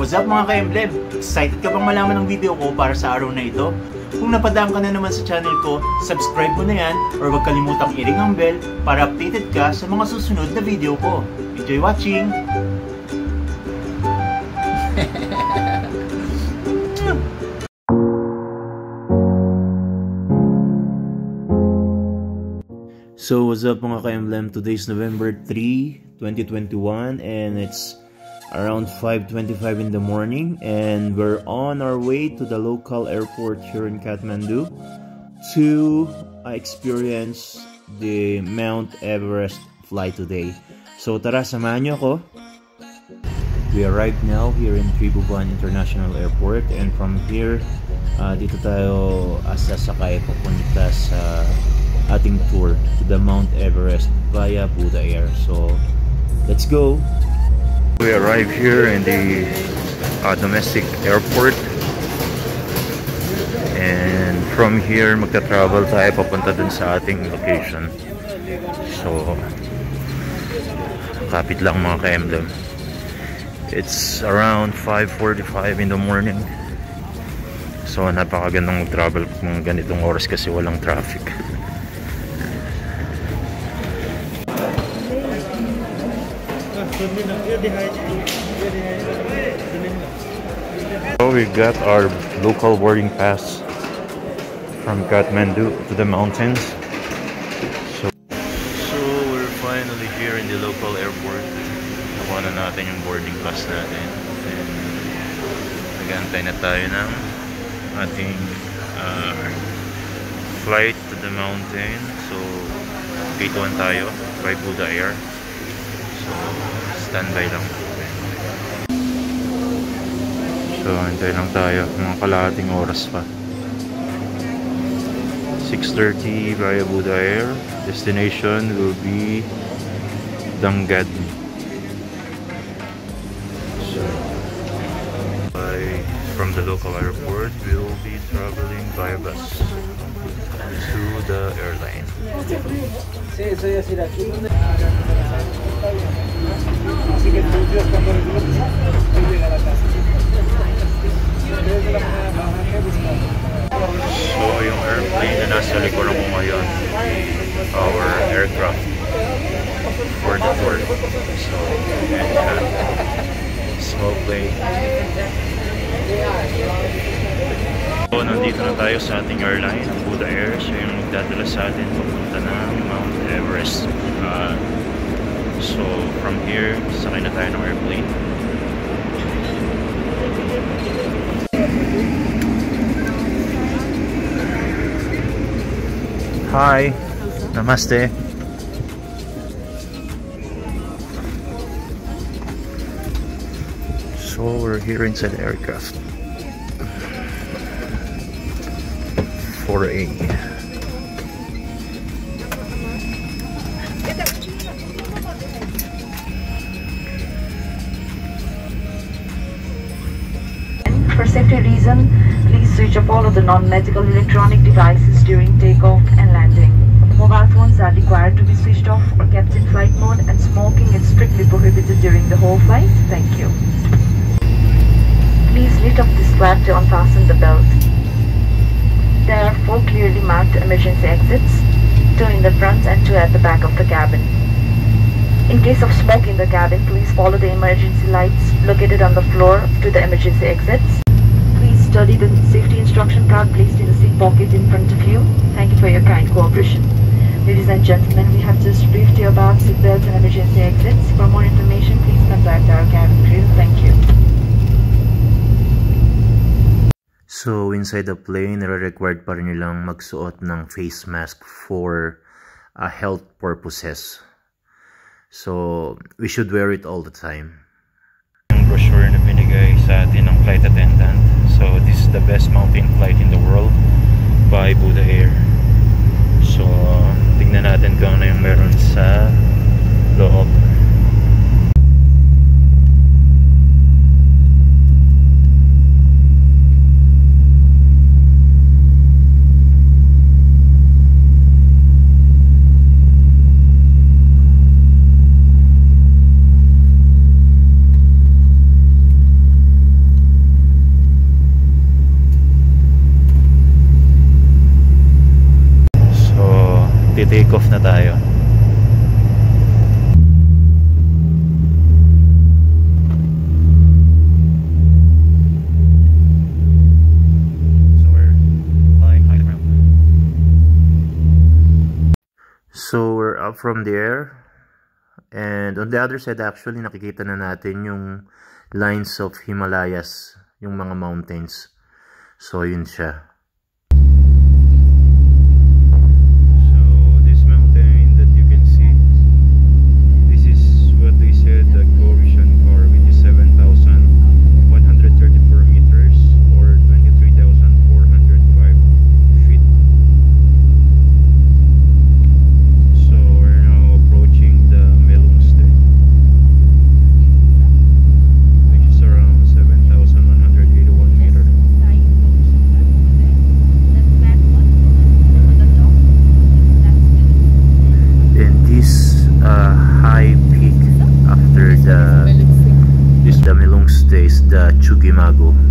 What's up mga ka-emblem? Excited ka bang malaman ng video ko para sa araw na ito? Kung napadaan ka na naman sa channel ko, subscribe mo na yan or huwag kalimutang i-ring ang bell para updated ka sa mga susunod na video ko. Enjoy watching! So what's up mga ka-emblem? Today is November 3, 2021 and it's around 5.25 in the morning and we're on our way to the local airport here in Kathmandu to uh, experience the Mount Everest flight today. So tara, samahan nyo ako. We arrived now here in Tribhuvan International Airport and from here, uh, dito tayo uh, sasakay papunta sa ating tour to the Mount Everest via Buddha Air. So, let's go! We arrive here in the uh, domestic airport and from here magta-travel tayo papunta dun sa ating location. So, kapit lang mga ka-emblem. It's around 5.45 in the morning. So, napakagandang mag-travel kung ganitong oras kasi walang traffic. So we got our local boarding pass from Kathmandu to the mountains. So, so we're finally here in the local airport. Nakuha na natin yung boarding pass natin. And nagantay na tayo ng ating uh, flight to the mountain. So, gate 1 tayo by Buddha Air. So, standby lang. So hintay lang tayo. Mga kalahating oras pa. 6.30 via Buddha Air. Destination will be Dangad so by, from the local airport we will be traveling via bus to the airline So, yung airplane na nasa likuran ko ngayon, our aircraft for the tour. So, and uh, small plane. So, nandito na tayo sa ating airline, Buddha Air. Siya yung magdadala sa atin papunta ng Mount Everest. Uh, so, from here, sakay na tayo ng airplane. Hi. Namaste. So we're here inside the aircraft. 4A. Switch off all of the non-medical electronic devices during takeoff and landing. Mobile phones are required to be switched off or kept in flight mode and smoking is strictly prohibited during the whole flight. Thank you. Please lift up the strap to unfasten the belt. There are four clearly marked emergency exits, two in the front and two at the back of the cabin. In case of smoke in the cabin, please follow the emergency lights located on the floor to the emergency exits. Please study the safety instruction card placed in the seat pocket in front of you. Thank you for your kind cooperation. Ladies and gentlemen, we have just briefed you about seatbelts and emergency exits. For more information, please contact our cabin crew. Thank you. So, inside the plane, nare-required pa rin nilang magsuot ng face mask for uh, health purposes. So, we should wear it all the time. Yung brochure na binigay sa atin ng flight attendant. So, this is the best mountain flight in the world by Buddha Air. So, tingnan natin kung ano yung meron sa loob. take off na tayo So we're up from there. And on the other side actually nakikita na natin yung lines of Himalayas, yung mga mountains. So yun siya. the Chugimago.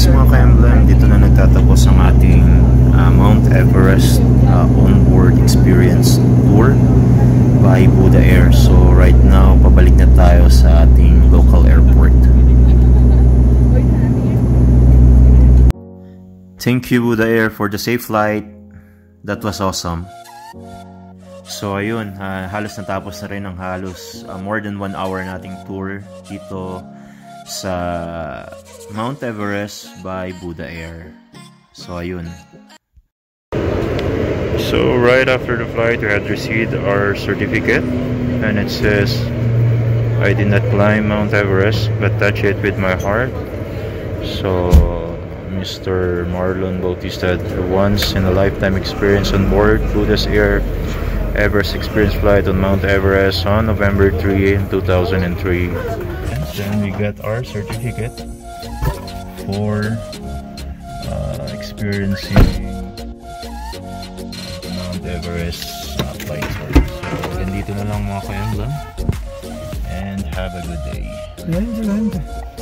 Guess mga ka-emblem, dito na nagtatapos ang ating uh, Mount Everest uh, onboard experience tour by Buddha Air. So right now, pabalik na tayo sa ating local airport. Thank you Buddha Air for the safe flight. That was awesome. So ayun, ah, halos natapos na rin ang halos ah, more than one hour nating tour dito sa Mount Everest by Buddha Air. So ayun. So right after the flight, we had received our certificate and it says I did not climb Mount Everest but touch it with my heart. So Mr. Marlon Bautista had a once in a lifetime experience on board Buddha's Air Everest Experience flight on Mount Everest on November 3 2003. Then we got our certificate for uh, experiencing Mount Everest uh, flight tour. So, ganito na lang mga ka-emblem. And have a good day. Ganda, ganda.